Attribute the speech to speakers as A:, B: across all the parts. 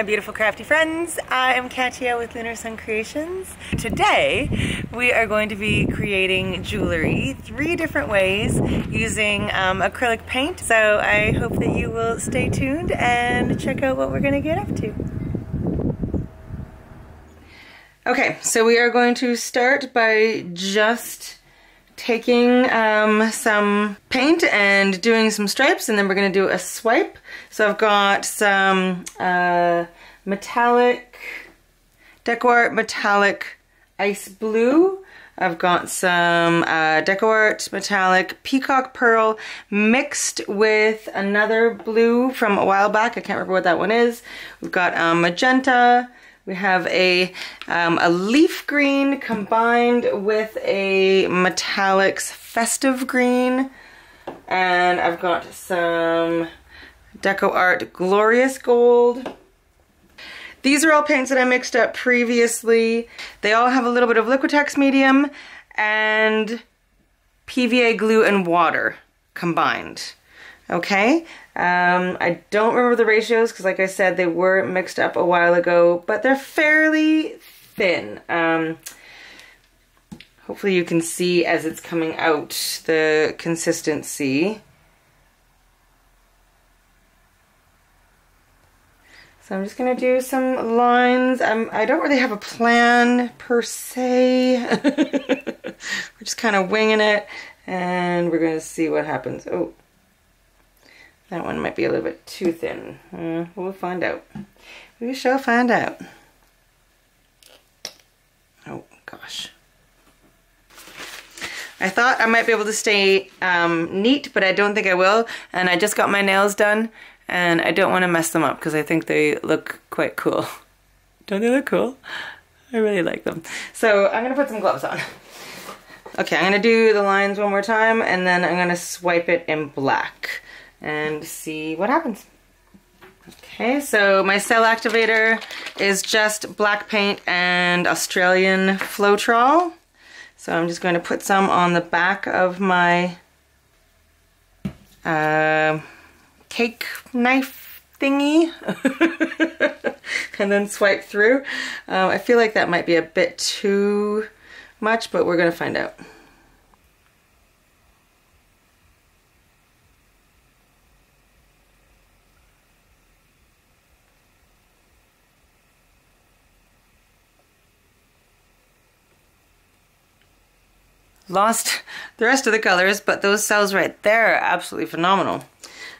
A: my beautiful crafty friends. I am Katia with Lunar Sun Creations. Today we are going to be creating jewelry three different ways using um, acrylic paint. So I hope that you will stay tuned and check out what we're going to get up to. Okay, so we are going to start by just taking um, some paint and doing some stripes and then we're to do a swipe. So I've got some uh, metallic, DecoArt metallic ice blue. I've got some uh, DecoArt metallic peacock pearl mixed with another blue from a while back. I can't remember what that one is. We've got um, magenta, we have a, um, a leaf green combined with a metallics festive green. And I've got some DecoArt Glorious Gold. These are all paints that I mixed up previously. They all have a little bit of Liquitex medium and PVA glue and water combined. Okay, um, I don't remember the ratios because like I said, they were mixed up a while ago, but they're fairly thin. Um, hopefully you can see as it's coming out the consistency. So I'm just gonna do some lines. I'm, I don't really have a plan per se. we're just kind of winging it and we're gonna see what happens. Oh, that one might be a little bit too thin. Uh, we'll find out. We shall find out. Oh, gosh. I thought I might be able to stay um, neat, but I don't think I will. And I just got my nails done, and I don't want to mess them up because I think they look quite cool. Don't they look cool? I really like them. So I'm going to put some gloves on. Okay, I'm going to do the lines one more time, and then I'm going to swipe it in black and see what happens. Okay, so my cell activator is just black paint and Australian Floetrol. So I'm just going to put some on the back of my uh, cake knife thingy and then swipe through. Um, I feel like that might be a bit too much, but we're going to find out. Lost the rest of the colors, but those cells right there are absolutely phenomenal.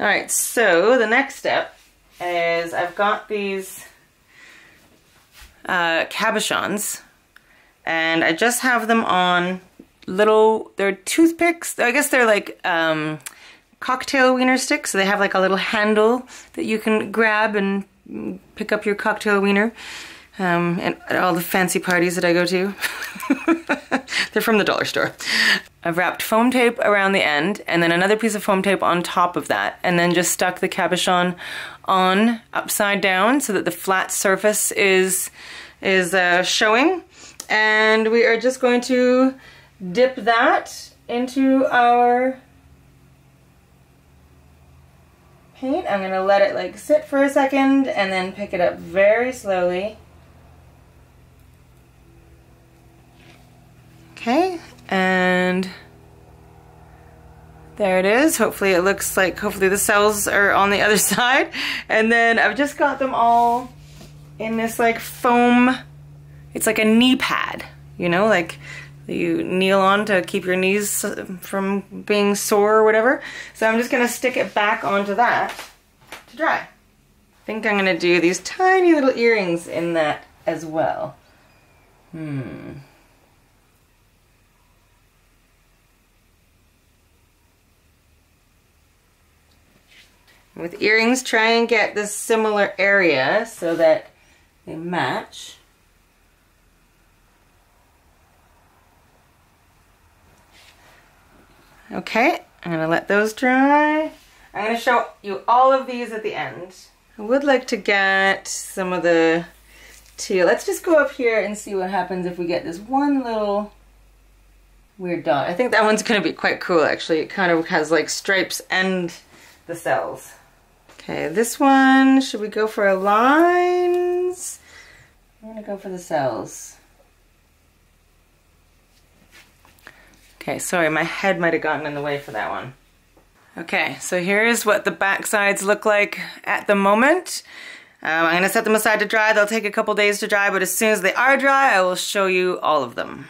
A: All right, so the next step is I've got these uh, cabochons, and I just have them on little, they're toothpicks. I guess they're like um, cocktail wiener sticks. So they have like a little handle that you can grab and pick up your cocktail wiener um, and all the fancy parties that I go to. They're from the dollar store. I've wrapped foam tape around the end and then another piece of foam tape on top of that and then just stuck the cabochon on upside down so that the flat surface is, is uh, showing. And we are just going to dip that into our paint. I'm gonna let it like sit for a second and then pick it up very slowly. Okay, and there it is. Hopefully it looks like, hopefully the cells are on the other side. And then I've just got them all in this like foam, it's like a knee pad, you know, like you kneel on to keep your knees from being sore or whatever. So I'm just gonna stick it back onto that to dry. I think I'm gonna do these tiny little earrings in that as well. Hmm. With earrings, try and get this similar area so that they match. Okay, I'm gonna let those dry. I'm gonna show you all of these at the end. I would like to get some of the teal. Let's just go up here and see what happens if we get this one little weird dot. I think that one's gonna be quite cool actually. It kind of has like stripes and the cells. Okay, this one, should we go for a lines? I'm gonna go for the cells. Okay, sorry, my head might have gotten in the way for that one. Okay, so here's what the back sides look like at the moment. Um, I'm gonna set them aside to dry. They'll take a couple days to dry, but as soon as they are dry, I will show you all of them.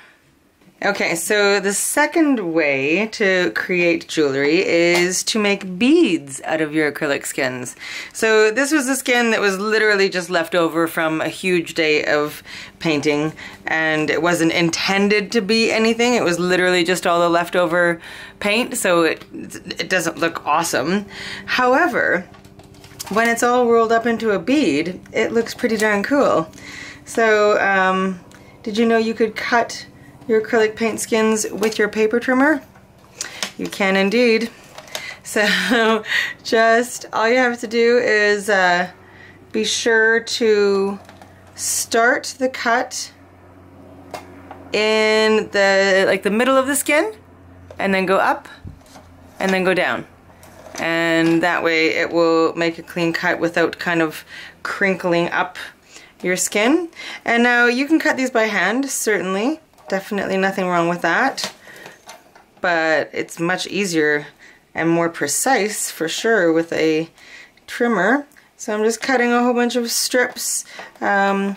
A: Okay, so the second way to create jewelry is to make beads out of your acrylic skins. So this was a skin that was literally just left over from a huge day of painting and it wasn't intended to be anything. It was literally just all the leftover paint, so it, it doesn't look awesome. However, when it's all rolled up into a bead, it looks pretty darn cool. So, um, did you know you could cut your acrylic paint skins with your paper trimmer? You can indeed. So just all you have to do is uh, be sure to start the cut in the like the middle of the skin and then go up and then go down and that way it will make a clean cut without kind of crinkling up your skin and now you can cut these by hand certainly Definitely nothing wrong with that. But it's much easier and more precise for sure with a trimmer. So I'm just cutting a whole bunch of strips um,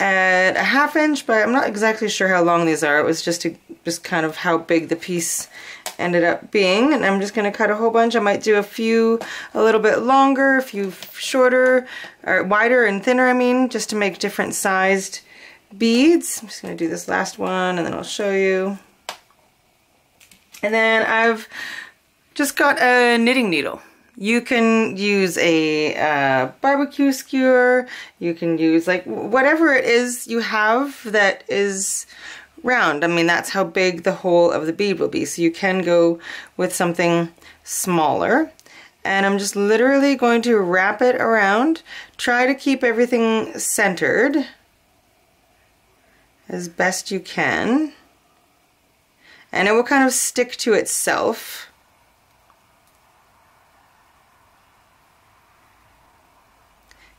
A: at a half inch, but I'm not exactly sure how long these are. It was just to, just kind of how big the piece ended up being. And I'm just gonna cut a whole bunch. I might do a few a little bit longer, a few shorter, or wider and thinner, I mean, just to make different sized beads. I'm just going to do this last one and then I'll show you. And then I've just got a knitting needle. You can use a uh, barbecue skewer, you can use like whatever it is you have that is round. I mean, that's how big the hole of the bead will be. So you can go with something smaller. And I'm just literally going to wrap it around. Try to keep everything centered as best you can. And it will kind of stick to itself.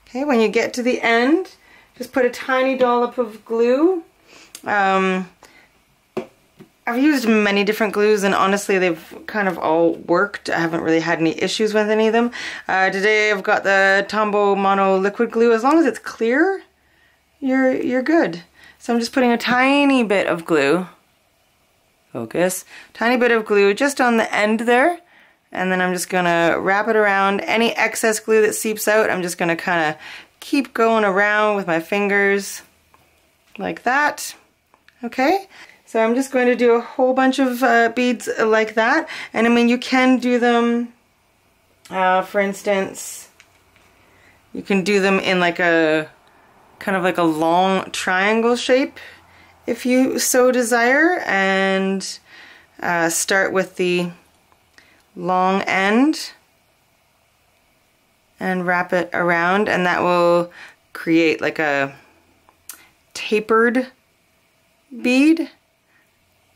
A: Okay, when you get to the end, just put a tiny dollop of glue. Um, I've used many different glues and honestly they've kind of all worked. I haven't really had any issues with any of them. Uh, today I've got the Tombow Mono liquid glue. As long as it's clear, you're, you're good. So I'm just putting a tiny bit of glue, focus, tiny bit of glue just on the end there. And then I'm just gonna wrap it around. Any excess glue that seeps out, I'm just gonna kinda keep going around with my fingers like that. Okay, so I'm just going to do a whole bunch of uh, beads like that. And I mean, you can do them, uh, for instance, you can do them in like a kind of like a long triangle shape if you so desire and uh, start with the long end and wrap it around and that will create like a tapered bead.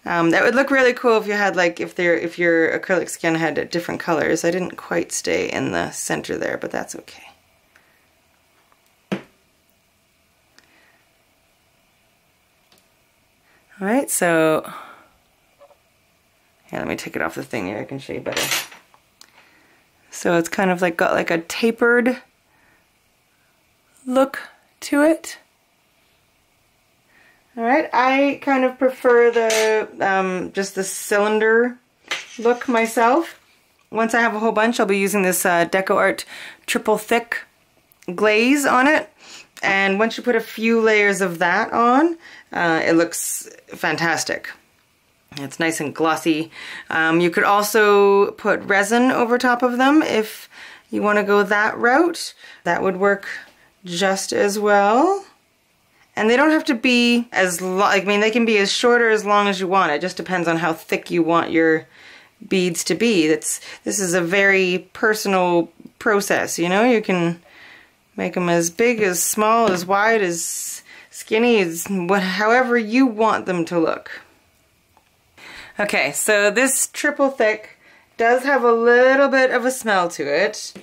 A: Um, that would look really cool if you had like if there if your acrylic skin had different colors. I didn't quite stay in the center there, but that's okay. Alright, so yeah, let me take it off the thing here, I can show you better. So it's kind of like got like a tapered look to it. Alright, I kind of prefer the um, just the cylinder look myself. Once I have a whole bunch, I'll be using this uh, Deco Art triple thick glaze on it. And once you put a few layers of that on, uh, it looks fantastic. It's nice and glossy. Um, you could also put resin over top of them if you want to go that route. That would work just as well. And they don't have to be as long, I mean, they can be as short or as long as you want. It just depends on how thick you want your beads to be. That's This is a very personal process, you know? You can make them as big, as small, as wide, as skinny as what, however you want them to look. Okay, so this triple thick does have a little bit of a smell to it.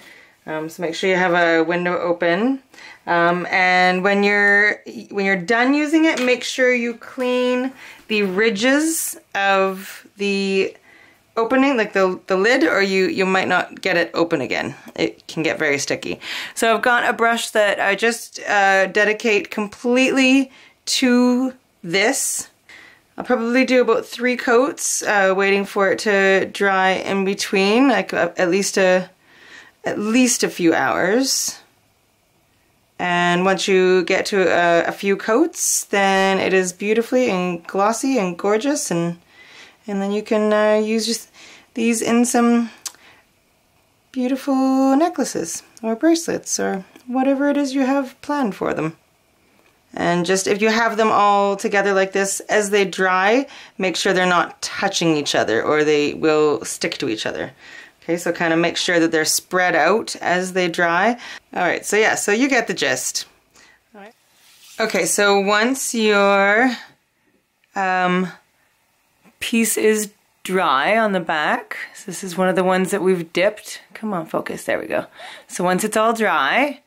A: Um, so make sure you have a window open. Um, and when you're when you're done using it, make sure you clean the ridges of the opening, like the, the lid, or you, you might not get it open again. It can get very sticky. So I've got a brush that I just uh, dedicate completely to this. I'll probably do about three coats, uh, waiting for it to dry in between, like uh, at least a at least a few hours. And once you get to a, a, few coats, then it is beautifully and glossy and gorgeous, and and then you can uh, use just these in some beautiful necklaces or bracelets or whatever it is you have planned for them. And just if you have them all together like this, as they dry, make sure they're not touching each other or they will stick to each other. Okay, so kind of make sure that they're spread out as they dry. All right, so yeah, so you get the gist. Okay, so once your um, piece is dry on the back, so this is one of the ones that we've dipped. Come on, focus, there we go. So once it's all dry,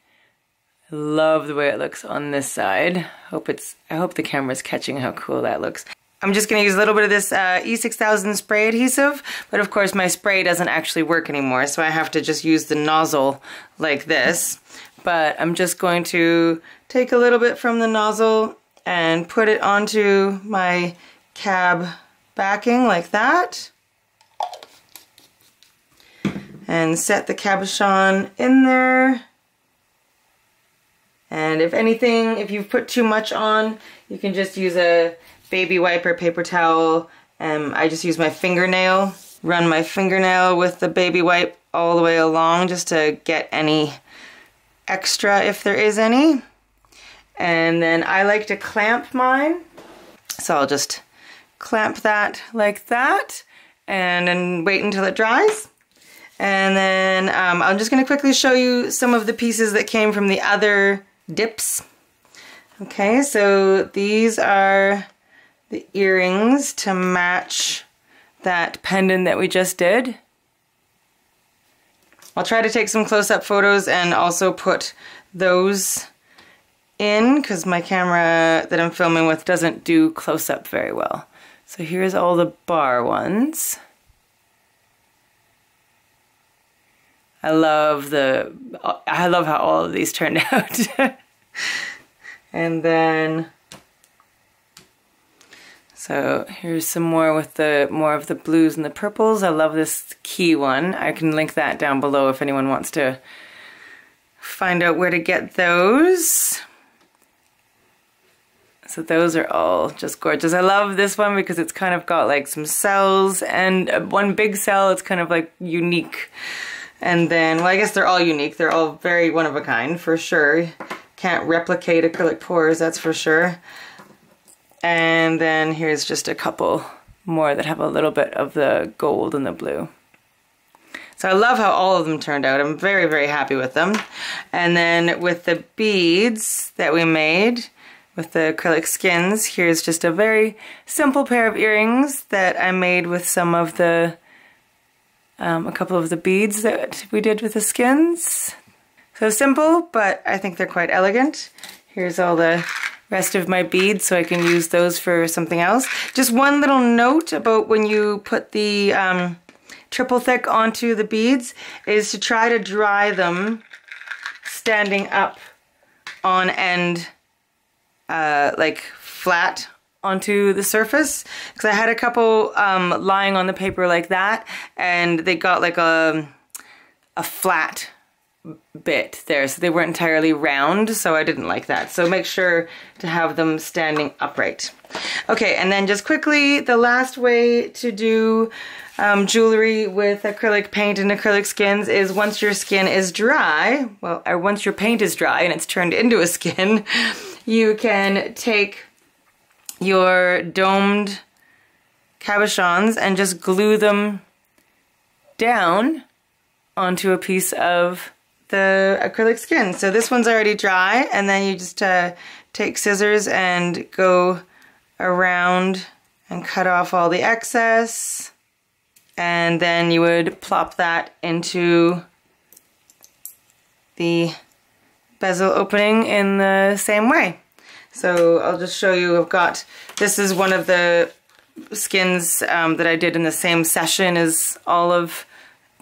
A: love the way it looks on this side. Hope it's, I hope the camera's catching how cool that looks. I'm just going to use a little bit of this uh, E6000 spray adhesive, but of course my spray doesn't actually work anymore, so I have to just use the nozzle like this. But I'm just going to take a little bit from the nozzle and put it onto my cab backing like that. And set the cabochon in there. And if anything, if you've put too much on, you can just use a baby wipe or paper towel. Um, I just use my fingernail, run my fingernail with the baby wipe all the way along just to get any extra if there is any. And then I like to clamp mine. So I'll just clamp that like that and then wait until it dries. And then um, I'm just gonna quickly show you some of the pieces that came from the other dips. Okay, so these are the earrings to match that pendant that we just did. I'll try to take some close-up photos and also put those in because my camera that I'm filming with doesn't do close-up very well. So here's all the bar ones. I love the, I love how all of these turned out. and then so here's some more with the more of the blues and the purples. I love this key one. I can link that down below if anyone wants to find out where to get those. So those are all just gorgeous. I love this one because it's kind of got like some cells and uh, one big cell. It's kind of like unique. And then, well, I guess they're all unique. They're all very one of a kind for sure. Can't replicate acrylic pours, that's for sure. And then here's just a couple more that have a little bit of the gold and the blue. So I love how all of them turned out. I'm very, very happy with them. And then with the beads that we made with the acrylic skins, here's just a very simple pair of earrings that I made with some of the, um, a couple of the beads that we did with the skins. So simple, but I think they're quite elegant. Here's all the rest of my beads so I can use those for something else. Just one little note about when you put the um, triple thick onto the beads is to try to dry them standing up on end uh, like flat onto the surface. Because I had a couple um, lying on the paper like that and they got like a, a flat bit there so they weren't entirely round so I didn't like that. So make sure to have them standing upright. Okay and then just quickly the last way to do um, jewelry with acrylic paint and acrylic skins is once your skin is dry well or once your paint is dry and it's turned into a skin you can take your domed cabochons and just glue them down onto a piece of the acrylic skin. So this one's already dry and then you just uh, take scissors and go around and cut off all the excess and then you would plop that into the bezel opening in the same way. So I'll just show you, I've got, this is one of the skins um, that I did in the same session as all of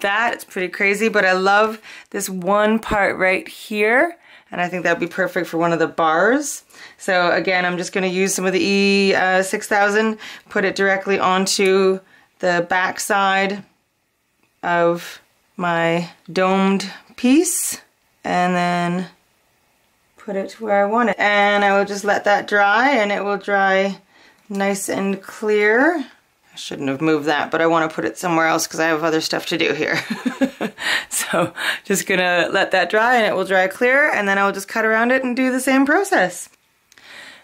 A: that. It's pretty crazy, but I love this one part right here. And I think that'd be perfect for one of the bars. So again, I'm just gonna use some of the E6000, uh, put it directly onto the back side of my domed piece, and then put it where I want it. And I will just let that dry and it will dry nice and clear. I shouldn't have moved that, but I want to put it somewhere else because I have other stuff to do here. so just gonna let that dry and it will dry clear and then I'll just cut around it and do the same process.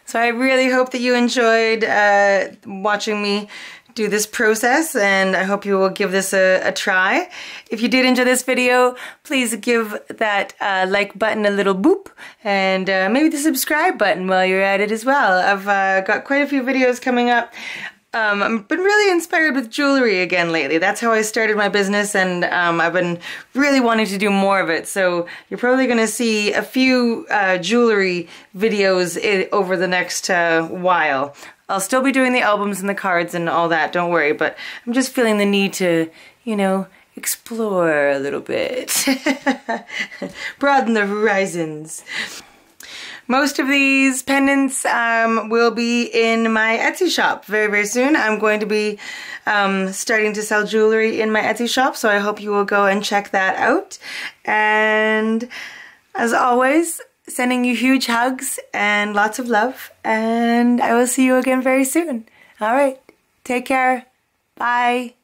A: So I really hope that you enjoyed uh, watching me do this process and I hope you will give this a, a try. If you did enjoy this video, please give that uh, like button a little boop and uh, maybe the subscribe button while you're at it as well. I've uh, got quite a few videos coming up. Um, I've been really inspired with jewelry again lately. That's how I started my business and um, I've been really wanting to do more of it. So you're probably going to see a few uh, jewelry videos over the next uh, while. I'll still be doing the albums and the cards and all that, don't worry, but I'm just feeling the need to, you know, explore a little bit. Broaden the horizons. Most of these pendants um, will be in my Etsy shop very, very soon. I'm going to be um, starting to sell jewelry in my Etsy shop, so I hope you will go and check that out. And as always, sending you huge hugs and lots of love. And I will see you again very soon. All right. Take care. Bye.